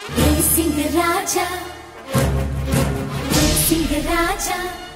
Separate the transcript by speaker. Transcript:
Speaker 1: Singh Raja. The Raja.